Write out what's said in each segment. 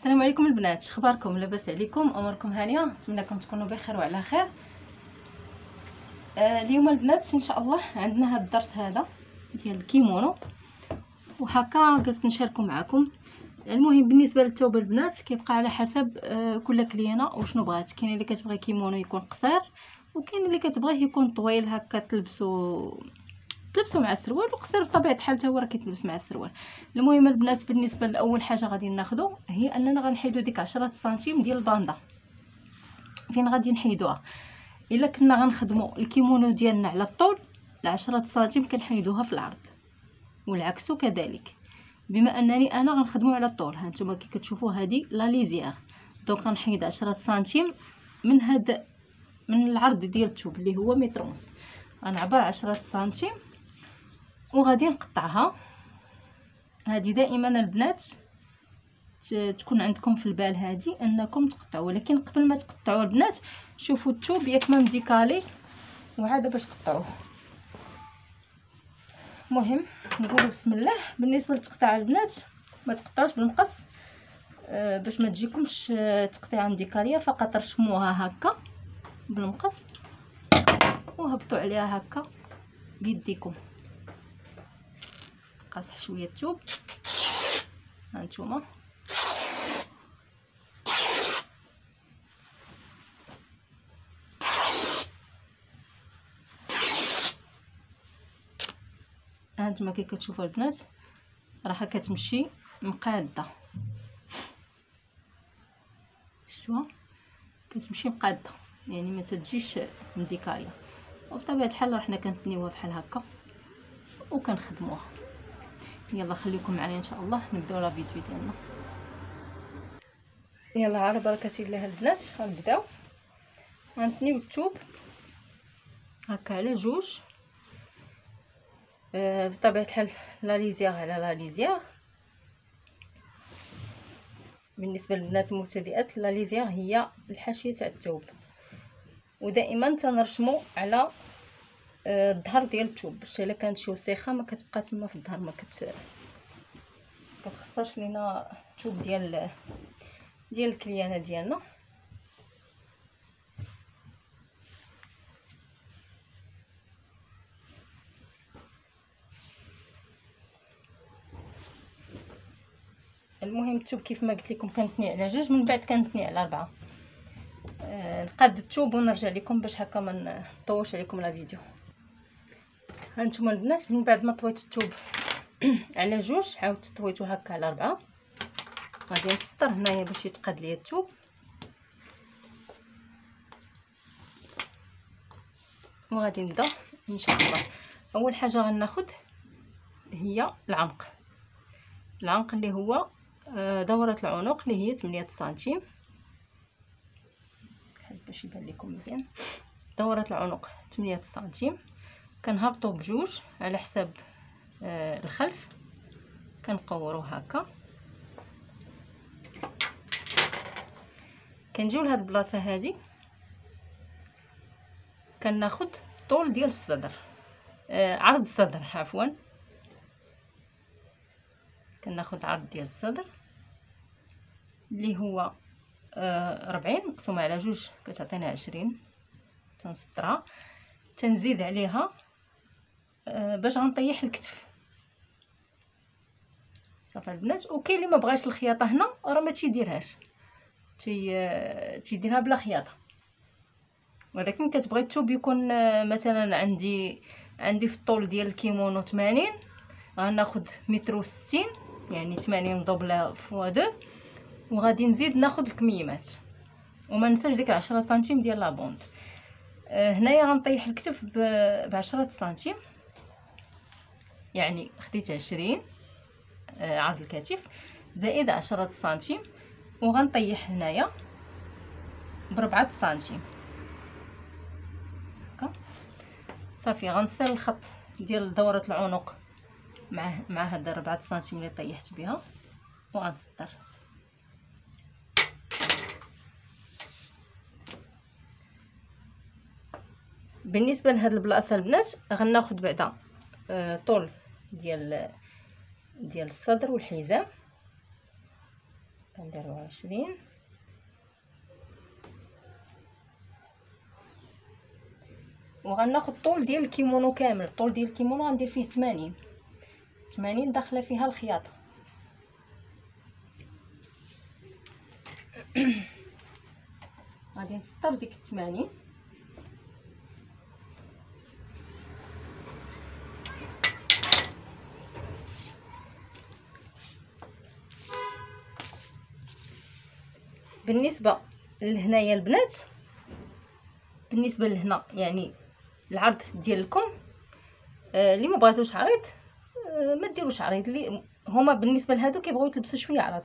السلام عليكم البنات اخباركم لاباس عليكم أموركم هانية؟ نتمنىكم تكونوا بخير وعلى خير. آه اليوم البنات إن شاء الله عندنا هذا الدرس هذا ديال الكيمونو. وهكا قلت نشاركه معكم المهم بالنسبة للثوب البنات كيبقى على حسب آه كل cliente وشنو بغات. كاين اللي كتبغي كيمونو يكون قصير وكاين اللي كتبغيه يكون طويل هكا تلبسو تلبسو مع السروال وقصير بطبيعة الحال حتى هو راه كيتلبس مع السروال. المهم البنات بالنسبة لأول حاجة غادي ناخذو هي أننا غنحيدو ديك 10 سنتيم ديال الباندا. فين غادي نحيدوها؟ إلا كنا غنخدمو الكيمونو ديالنا على الطول 10 سنتيم كنحيدوها في العرض. والعكس كذلك. بما أنني أنا غنخدمو على الطول ها نتوما كي كتشوفوا هذه la lisière. donc غنحيد 10 سنتيم من هاد من العرض ديال الثوب اللي هو متر ونص غنعبر 10 سنتيم وغادي نقطعها. هذه دائما البنات تكون عندكم في البال هذه انكم تقطعوا ولكن قبل ما تقطعوا البنات شوفوا الثوب ياك ما مديكالي وعاد باش تقطعوه. مهم نقول بسم الله. بالنسبة لتقطيع البنات ما تقطعوش بالمقص. آه باش ما تجيكمش تقطيعة مديكاليه فقط رشموها هكا بالمقص وهبطوا عليها هكا بيديكم. قاصح شوية الثوب هانتوما. هانتوما كي كتشوفوا البنات راها كتمشي مقادة. شفتوها كتمشي مقادة. يعني ما تجيش مديكاليه وبطبيعة الحال رحنا كنتنيوها بحال هكا وكنخدموها. يلا خليكم معايا إن شاء الله نبداو لا فيديو ديالنا يلا على بركة الله البنات غنبداو غنتنيو الثوب هكا على جوج. آه بطبيعة الحال لا ليزيغ على لا ليزيغ بالنسبة للبنات المبتدئات لا ليزيغ هي الحاشية تاع الثوب ودائما تنرشمو على الظهر ديال الثوب باش الا كانت شي وسيخة ما كتبقى تما في الظهر ما كت كتخسرش لينا الثوب ديال ديال الكليانة ديالنا. المهم الثوب كيف ما قلت لكم كنتني على جوج من بعد كنتني على أربعة. آه، نقاد الثوب ونرجع لكم باش هكا ما نطولش عليكم لا فيديو. هانتوما البنات من بعد ما طويت الثوب على جوج عاودت طويتو هكا على ربعة غادي نسطر هنايا باش يتقاد ليا الثوب وغادي نبدأ إن شاء الله. أول حاجة غناخذ هي العنق العنق اللي هو آه، دورة العنق اللي هي 8 سنتيم. باش يبان لكم مزيان. دورة العنق 8 سنتيم. كنهبطو بجوج على حساب آه الخلف. كنقورو هكا. كنجيو لهاد البلاصة هادي. كناخد طول ديال الصدر آه عرض الصدر عفوا. كناخد عرض ديال الصدر اللي هو آه ربعين مقسومة على جوج كتعطينا عشرين. تنسطرها. تنزيد عليها باش غنطيح الكتف. صافي البنات وكاين اللي ما بغاش الخياطة هنا راه ما تيديرهاش. تي آه، تيديرها بلا خياطة. ولكن كتبغي الثوب يكون آه، مثلا عندي عندي في الطول ديال الكيمونو 80 غناخذ متر وستين يعني 80 doublée fois deux وغادي نزيد ناخذ الكميمات. وما ننساش ديك 10 سنتيم ديال la bande. هنايا غنطيح الكتف ب 10 سنتيم. يعني خديت عشرين آه، عرض الكتف زائد عشرة سنتيم وغنطيح هنايا بربعة سنتيم. هكا. صافي غنصل الخط ديال دورة العنق مع مع هاد ربعة سنتيم اللي طيحت بها وغنسطر بالنسبة لهاد البلاصة البنات غناخد بعدا طول ديال ديال الصدر والحزام غنديرو عشرين. وغناخد الطول ديال الكيمونو كامل. الطول ديال الكيمونو غندير فيه 80 80 داخلة فيها الخياطة. غادي نسطر ديك 80 بالنسبة لهنايا البنات بالنسبة لهنا يعني العرض ديالكم آه اللي ما بغاتوش عريض آه ما ديروش عريض. اللي هما بالنسبة لهادو كيبغيو يلبسوا شوية عرض.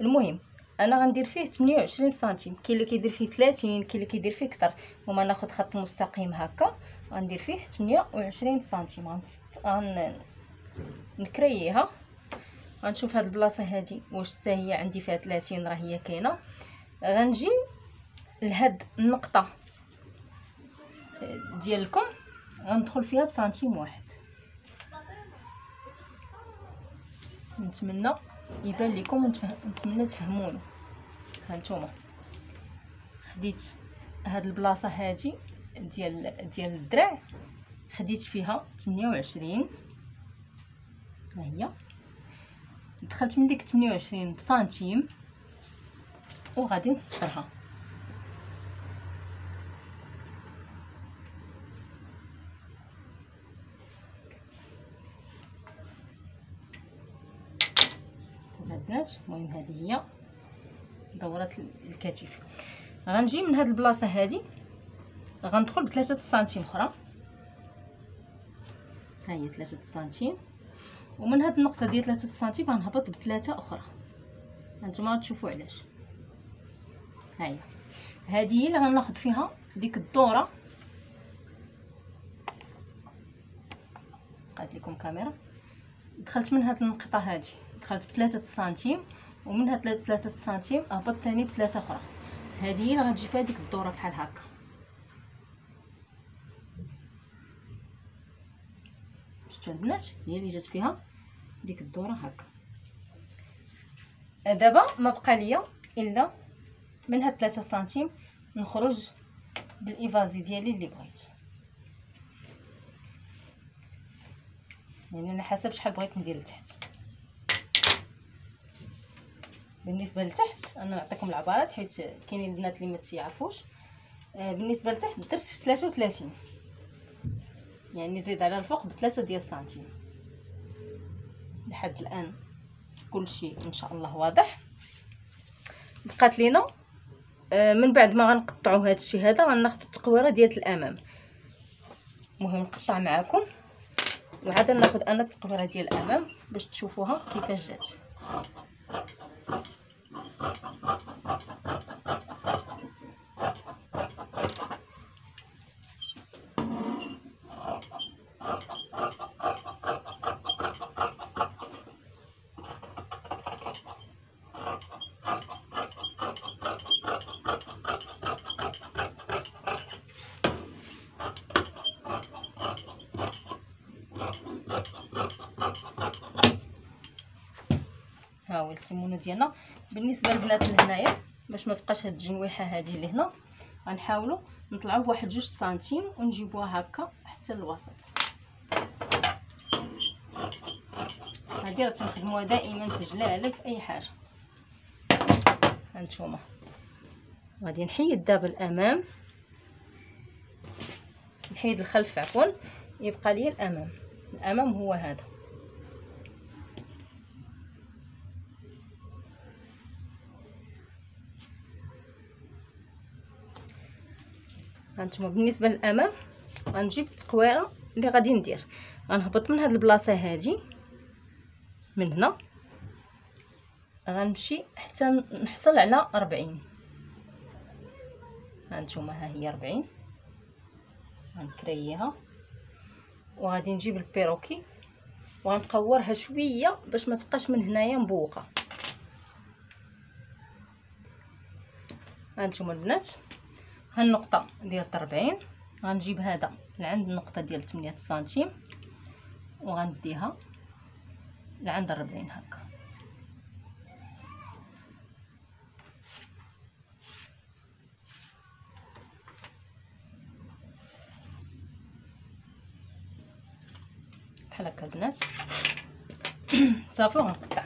المهم أنا غندير فيه 28 سنتيم. كاين اللي كيدير فيه 30 كاين اللي كيدير فيه أكثر. هما ناخذ خط مستقيم هكا. غندير فيه 28 سنتيم. غن نكرييها. غنشوف هاد البلاصة هادي واش حتى هي عندي فيها 30 راه هي كاينة. غنجي لهاد النقطة ديالكم غندخل فيها بسنتيم واحد. نتمنى يبان لكم ونتمنى تفهموني. هانتوما خديت هاد البلاصة هادي ديال ديال الدرع خديت فيها 28 ها هي. دخلت من ديك 28 بسنتيم. وغادي نسطرها البنات المهم هذه هي دورة الكتف. غنجي من هاد البلاصة هذه غندخل بثلاثة سنتيم أخرى. ها هي ثلاثة سنتيم. ومن هاد النقطة ديال ثلاثة سنتيم غنهبط بثلاثة أخرى. هانتوما تشوفوا علاش. ها هي هذه هي اللي غناخذ فيها ديك الدورة. قالت لكم كاميرا. دخلت من هاد النقطه هذه دخلت بثلاثة سنتيم ومنها ثلاثة سنتيم هبط ثاني بثلاثة أخرى. هذه هي اللي غتجي فيها ديك الدورة بحال هكا. شفتوا البنات؟ هي اللي جات فيها ديك الدورة هكا. دابا ما بقى ليا إلا من هاد 3 سنتيم نخرج بالإيفازي ديالي اللي بغيت. يعني على حسب شحال بغيت ندير لتحت. بالنسبة لتحت أنا نعطيكم العبارات حيت كاينين البنات اللي ما تيعرفوش. آه بالنسبة لتحت درت 33 يعني نزيد على الفوق بثلاثة ديال السنتيم لحد الآن كل شيء إن شاء الله واضح. بقات لينا من بعد ما غنقطعوا هذا الشيء هذا غناخذ التقويرة ديال الأمام. المهم نقطع معكم وعاد ناخذ أنا التقويرة ديال الأمام باش تشوفوها كيفاش جات. الكيمونو ديالنا. بالنسبة للبنات لهنايا باش ما تبقاش هاد الجنويحة هذه اللي هنا غنحاولوا نطلعوا بواحد جوج سنتيم ونجيبوها هكا حتى الوسط هذه راه تنخدموها دائما في جلالة في أي حاجة. هانتوما. غادي نحيد دابا الأمام. نحيد الخلف عفوا. يبقى لي الأمام. الأمام هو هذا. هانتوما بالنسبة للامام غنجيب التقويره اللي غادي ندير. غنهبط من هاد البلاصة هادي من هنا. غنمشي حتى نحصل على 40 هانتوما ها هي 40 غنكرييها وغادي نجيب البيروكي. وغنقورها شوية باش ما تبقاش من هنايا مبوقة. هانتوما البنات. هالنقطة ديال التربعين غنجيب هذا لعند النقطة ديال تمنية سنتيم وغنديها لعند الربعين هكا. بحال هكا البنات. صافي غنقطع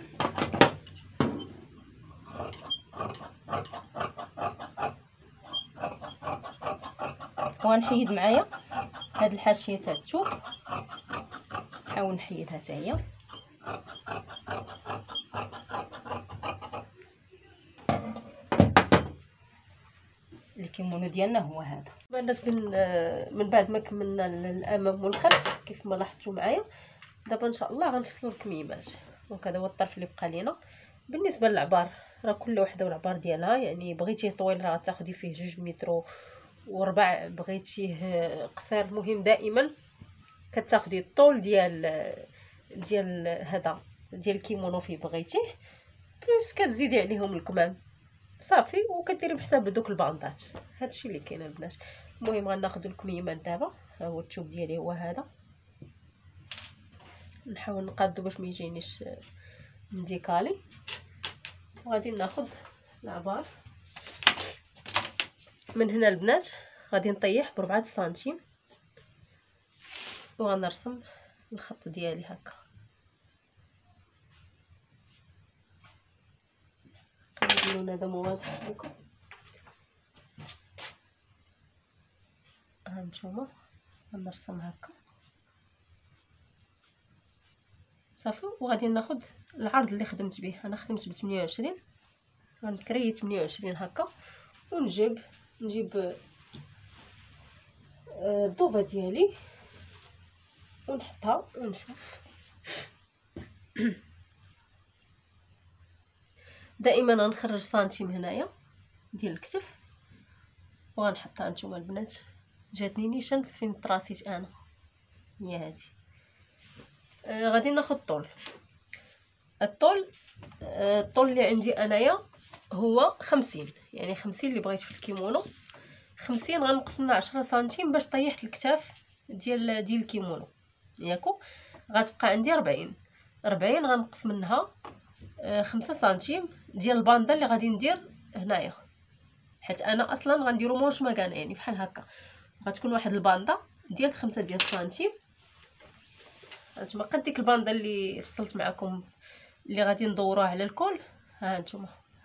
وغنحيد معايا هاد الحاشية تاع الثوم نحاول نحيدها حتى هي الكيمونو ديالنا هو هذا. الناس من من بعد ما كملنا الأمام والخلف كيف ما لاحظتوا معايا دابا إن شاء الله غنفصلوا الكميمات. donc هذا هو الطرف اللي بقى لينا. بالنسبة للعبار راه كل وحدة والعبار ديالها يعني بغيتيه طويل راه غتاخدي فيه جوج متر وربع بغيتيه قصير المهم دائما كتاخدي الطول ديال ديال هذا ديال الكيمونو فيه بغيتيه plus كتزيدي عليهم الكمام. صافي وكديري بحساب دوك الباندات. هادشي اللي كاين البنات. المهم غناخذ الكميمات دابا. ها هو التوب ديالي هو هذا. نحاول نقادو باش ما يجينيش نديكالي وغادي ناخذ العبار من هنا البنات غادي نطيح بربعة سنتيم وغنرسم الخط ديالي هكا. اللون هذا موالح لكم هانتوما غنرسم هكا. صافي وغادي ناخذ العرض اللي خدمت به. أنا خدمت ب 28 غنكري 28 هكا ونجيب نجيب الضوفة آه، ديالي ونحطها ونشوف. دائما غنخرج سنتيم هنايا ديال الكتف وغنحطها نتوما البنات. جاتني نيشان فين طراسيت أنا. هي هذه آه غادي ناخذ الطول الطول آه الطول اللي عندي أنايا هو خمسين يعني خمسين اللي بغيت في الكيمونو. خمسين غنقص منها عشرة سنتيم باش طيحت الكتاف ديال ديال الكيمونو. ياكو؟ غتبقى عندي ربعين. ربعين غنقص منها آه خمسة سنتيم ديال الباندا اللي غادي ندير هنايا. حيت أنا أصلا غنديرو موش مكان يعني بحال هكا. غتكون واحد الباندا ديال خمسة ديال السنتيم هانتوما قد ديك الباندا اللي فصلت معكم اللي غادي ندوروها على الكل؟ ها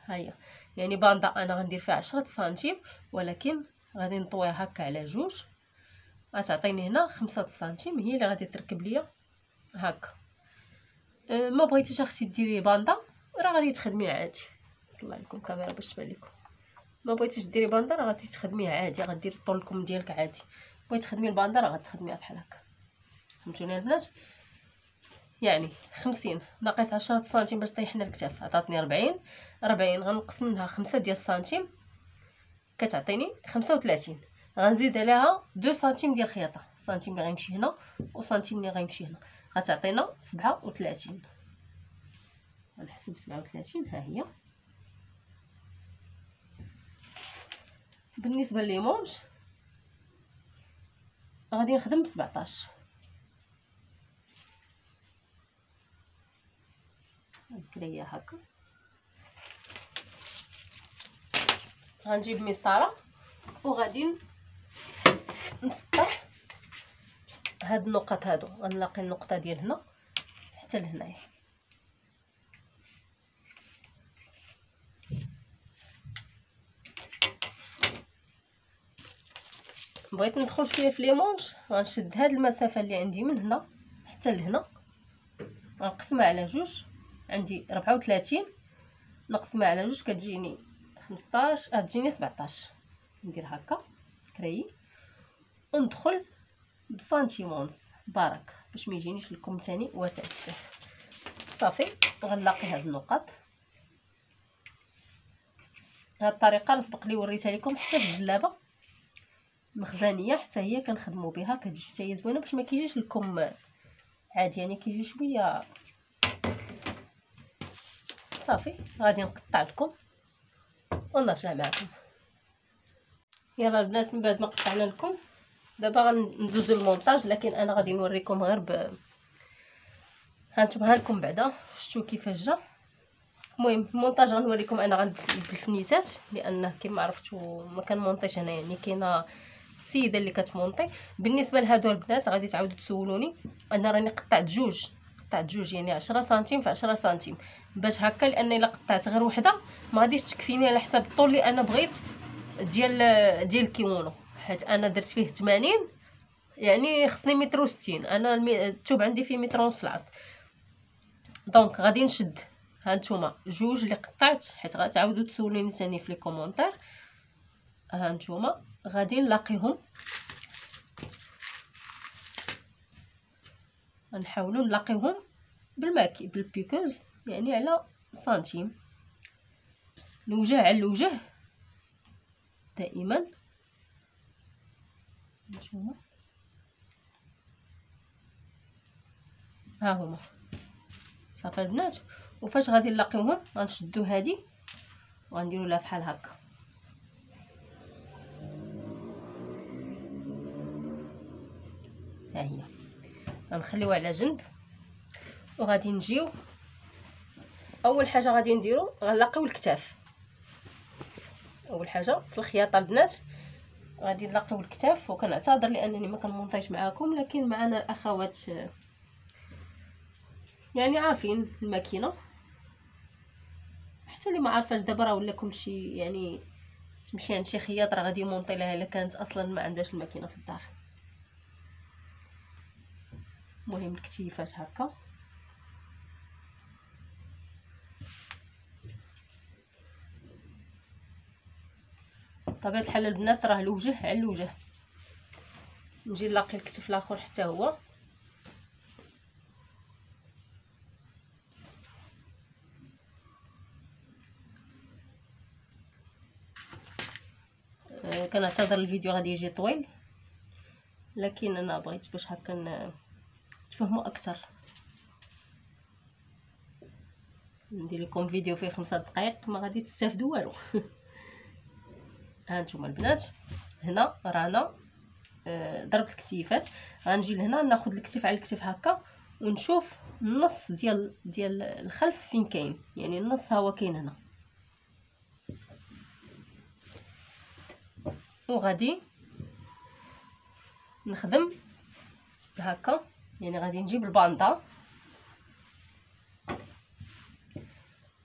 أنتم ها هي يعني باندا أنا غندير فيها عشرة سنتيم ولكن غادي نطويها هكا على جوج. غتعطيني هنا خمسة سنتيم هي اللي غادي تركب ليا هكا. أه ما بغيتيش أختي ديري باندا راه غادي تخدمي عادي. نطلع لكم الكاميرا باش تبان لكم. ما بغيتيش ديري باندا راه غادي تخدميها عادي غديري طولكم ديالك عادي. بغيتي تخدمي الباندا راه غتخدميها بحال هكا. فهمتوني البنات؟ يعني خمسين. ناقص عشرة سنتيم باش طيحنا الكتاف. عطاتني ربعين. ربعين غنقص منها خمسة ديال السنتيم. كتعطيني خمسة وثلاثين. غنزيد عليها deux سنتيم ديال الخياطة. سنتيم اللي غيمشي هنا وسنتيم اللي غيمشي هنا. غتعطينا سبعة وثلاثين. غنحسب سبعة وثلاثين. ها هي. بالنسبة ل les manches غادي نخدم ب 17 نكريها هكا غنجيب مسطره وغادي نسطر هاد النقط هادو غنلاقي النقطه ديال هنا حتى لهنايا بغيت ندخل شوية في ليمونج غنشد هاد المسافه اللي عندي من هنا حتى لهنا غنقسمها على جوج عندي ربعة وثلاثين نقسمها على جوج كتجيني خمسطاش غتجيني سبعطاش. ندير هكا كري. وندخل بسنتيمونز بارك. باش ما يجينيش لكم تاني واسع بزاف صافي. غنلاقي هاد النقط هاد الطريقة اللي لي وريتها لكم حتى في الجلابة. مخزنية حتى هي كنخدموا بها كتجي حتى هي زوينة. باش ما كيجيش لكم عادي يعني كيجي شوية صافي. غادي نقطع لكم ونرجع معكم. يلا البنات من بعد ما قطعنا لكم دابا غندوزو المونتاج لكن أنا غادي نوريكم غير ب هانتوما لكم بعدا. شفتوا كيفاش جا. المهم المونتاج غنوريكم أنا بالفنيتات لأن كما عرفتوا ما كنمونطيش هنا يعني كاينة السيدة اللي كتمونطي. بالنسبة لهادو البنات غادي تعاودوا تسولوني. أنا راني قطعت جوج قطعت جوج يعني 10 سنتيم في 10 سنتيم. باش هكا لأن الا قطعت غير وحدة ما غاديش تكفيني على حساب الطول اللي أنا بغيت ديال ديال الكيمونو. حيت أنا درت فيه 80 يعني خصني متر وستين. أنا التوب عندي فيه متر ونص العرض. donc غادي نشد. هانتوما جوج اللي قطعت حيت غتعاودوا تسولوني ثاني في les commentaires. هانتوما غادي نلاقيهم. غنحاولوا نلاقيهم بالماكي بالبيكوز يعني على سنتيم. الوجه على الوجه دائما. هانتوما ها هما. صافي البنات. وفاش غادي نلاقيوهم؟ غنشدو هادي. وغنديرو لها بحال هكا. ها هي. غنخليوها على جنب. وغادي نجيو. أول حاجة غادي نديرو غنلاقيو الكتاف. أول حاجة في الخياطة البنات غادي نلاقيو الكتاف. وكنعتذر لأنني ما كنمونطيش معاكم لكن معنا الأخوات يعني عارفين الماكينة. حتى اللي ما عارفاش دابا راه ولا كلشي يعني تمشي عند شي خياط راه غادي يمونطي لها إلا كانت أصلا ما عندهاش الماكينة في الدار المهم الكتيفات هكا. بطبيعه الحال البنات راه الوجه على الوجه. نجي نلاقي الكتف الآخر حتى هو. كنعتذر الفيديو غادي يجي طويل. لكن أنا بغيت باش هكا تفهموا أكثر ندير لكم فيديو فيه خمسة دقائق ما غادي تستافدوا والو. ها نتوما البنات هنا رانا آه، ضربت الكتيفات. غنجي لهنا ناخذ الكتف على الكتف هكا ونشوف النص ديال ديال الخلف فين كاين. يعني النص ها هو كاين هنا. وغادي نخدم هكا. يعني غادي نجيب الباندا.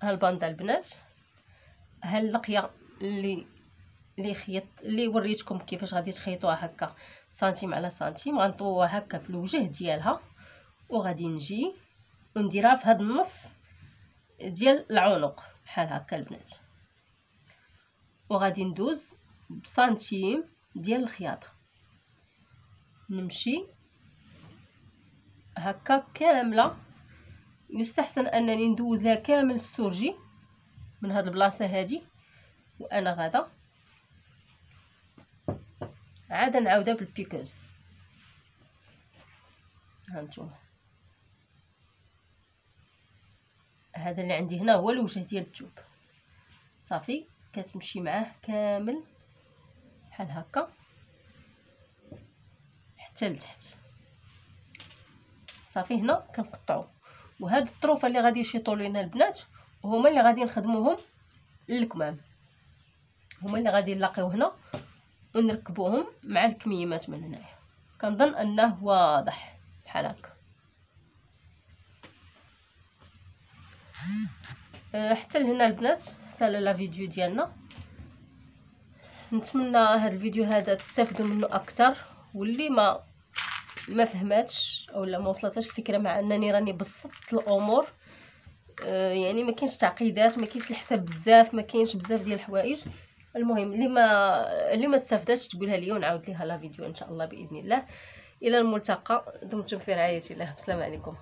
ها الباندا البنات ها اللقية اللي اللي خيط اللي وريتكم كيفاش غادي تخيطوها هكا سنتيم على سنتيم غنطووها هكا في الوجه ديالها وغادي نجي ونديرها في هذا النص ديال العنق بحال هكا البنات. وغادي ندوز بسنتيم ديال الخياطة. نمشي هكا كاملة. يستحسن أنني ندوز لها كامل السورجي من هاد البلاصة هادي وأنا غادا. عاد نعاودها بالبيكوز. هانتوما هذا اللي عندي هنا هو الوجه ديال الثوب صافي كتمشي معاه كامل بحال هكا. حتى لتحت. صافي هنا كنقطعو. وهاد الطروفة اللي غادي يشيطوا لينا البنات هما اللي غادي نخدموهم للكمام. هما اللي غادي نلاقيو هنا ونركبوهم مع الكميمات من هنايا. كنظن أنه واضح بحال هكا. أه حتى لهنا البنات سالا لا فيديو ديالنا. نتمنى هذا الفيديو هذا تستافدوا منه أكثر واللي ما ما فهماتش اولا ما وصلتهاش الفكرة مع أنني راني بسطت الأمور. آه يعني ما كاينش تعقيدات ما كاينش الحساب بزاف ما كاينش بزاف ديال الحوايج. المهم اللي ما اللي ما استفدتش تقولها لي ونعاود ليها لا فيديو إن شاء الله بإذن الله. إلى الملتقى دمتم في رعاية الله. السلام عليكم.